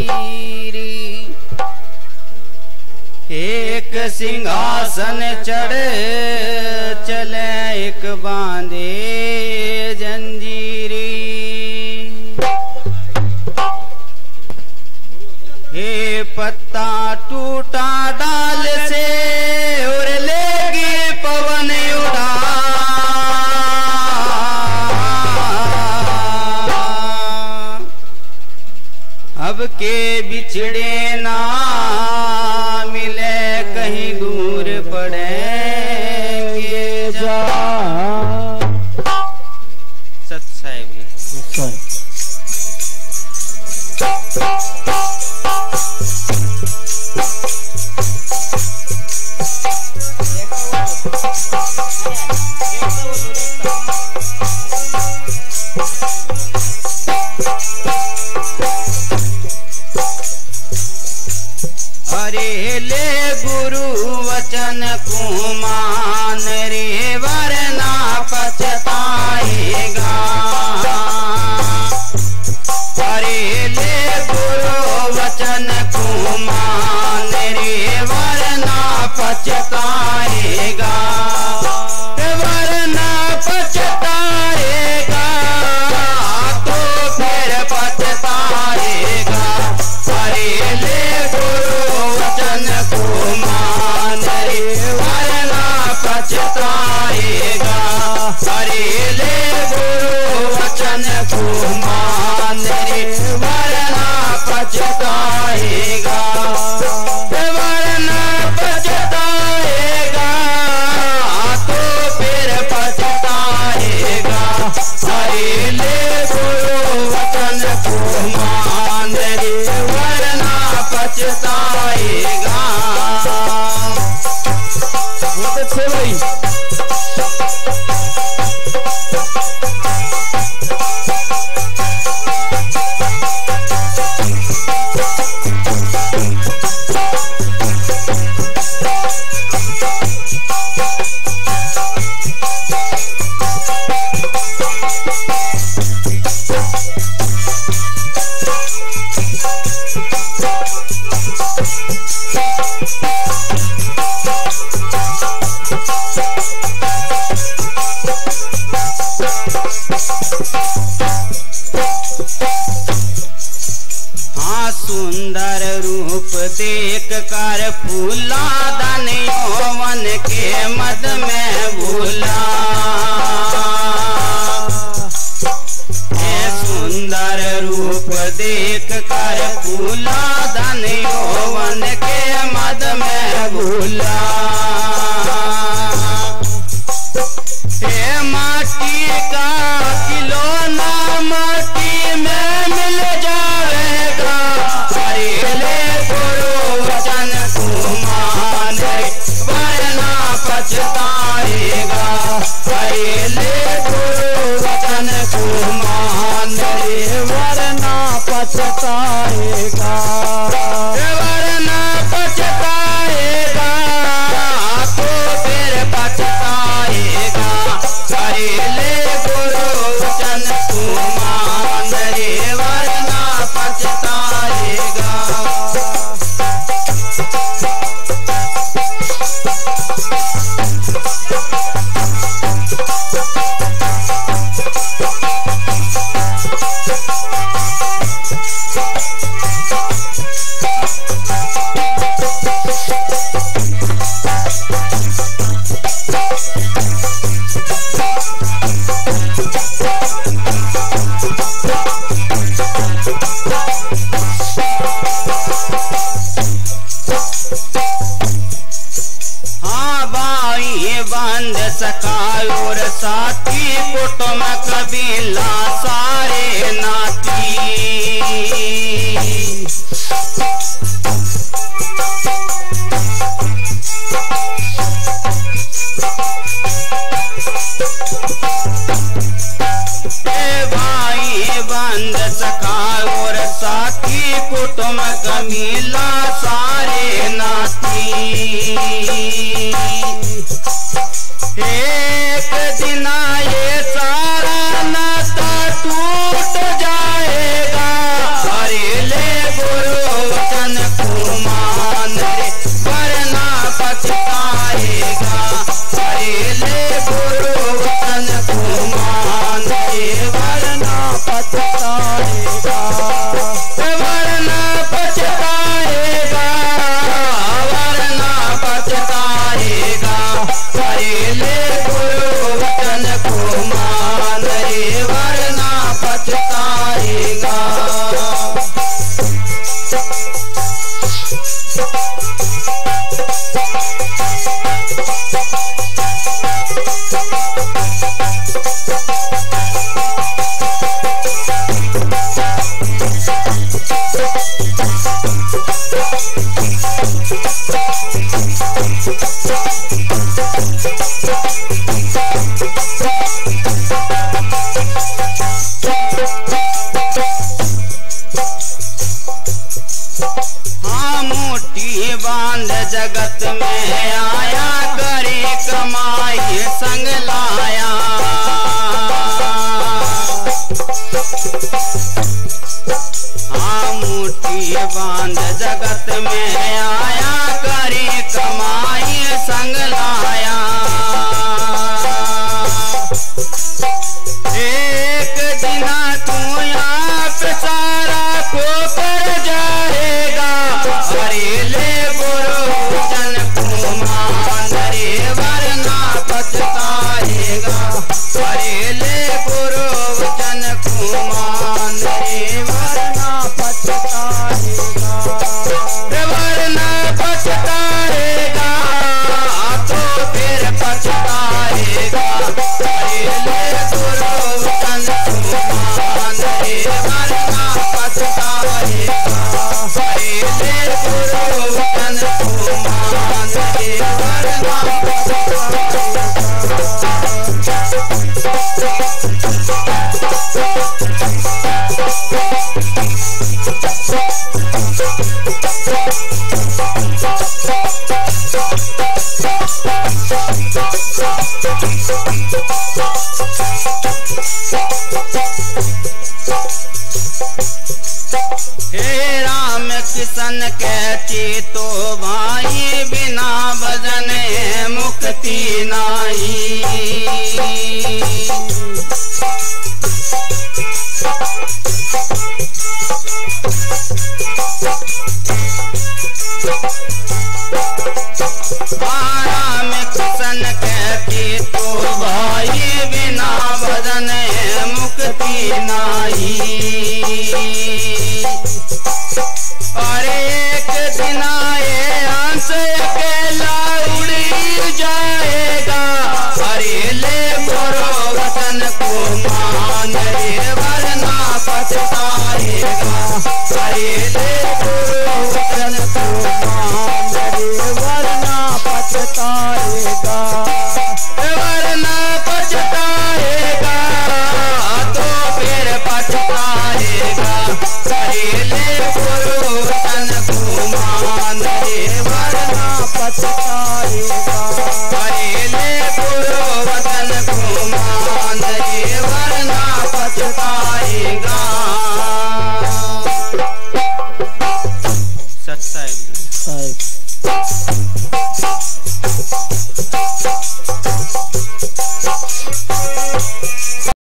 वीर एक सिंहासन चढ़ चले एक बांधे जंजीरी। हे पत्ता पड़े हाँ सुंदर रूप देख कर फूला दन यौवन के मद में भूला। सुंदर रूप देख कर फूला दन यौवन के मद में भूला। माटी का तो तुम कमीला सारे नाती। एक दिन ये मुट्ठी बाँध जगत में आया करी कमाई संग लाया। Yeah. कहती तो Oh.